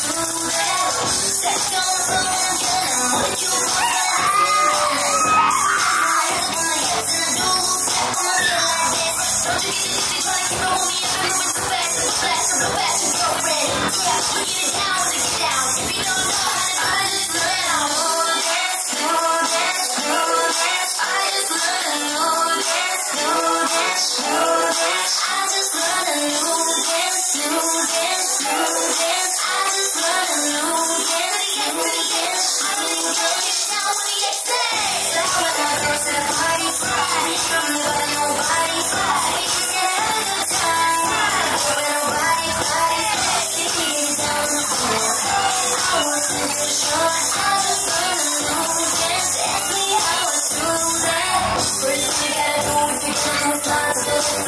Second, second, second, what you want.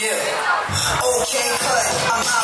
Yeah. Okay, cut. I'm out.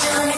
Passionate.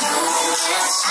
Just ask to.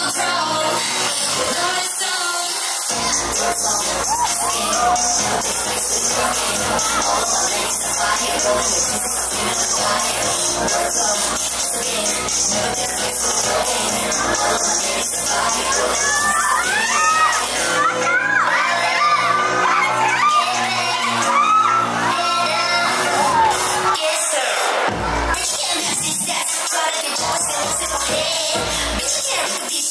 Bitch, can't do this.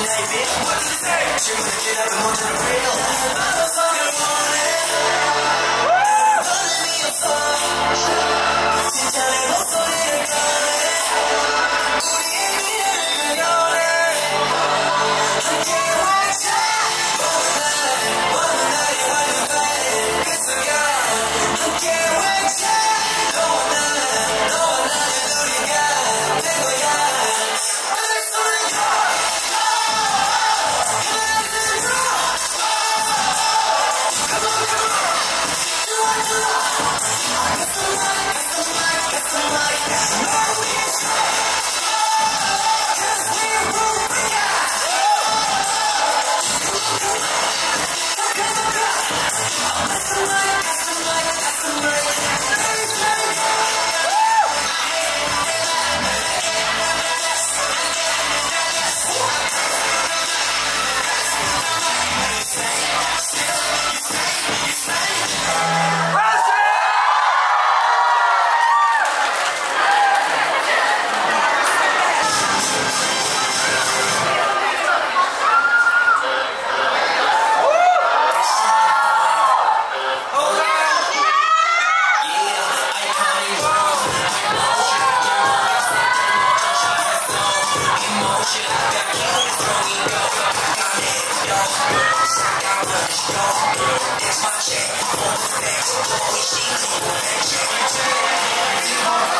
Hey bitch, what say? She was picking up and wanted to real. It's my check, all the next, all the sheets, all the check,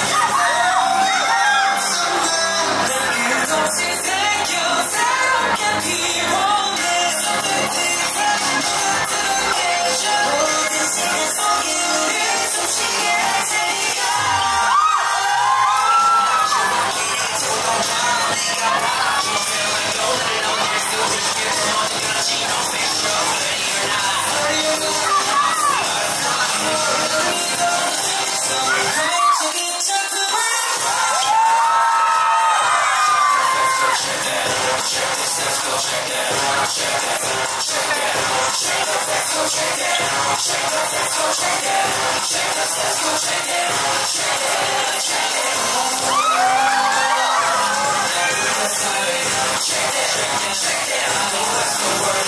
Check it out, the worst the world.